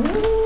Ooh.